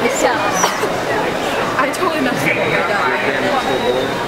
I totally messed up.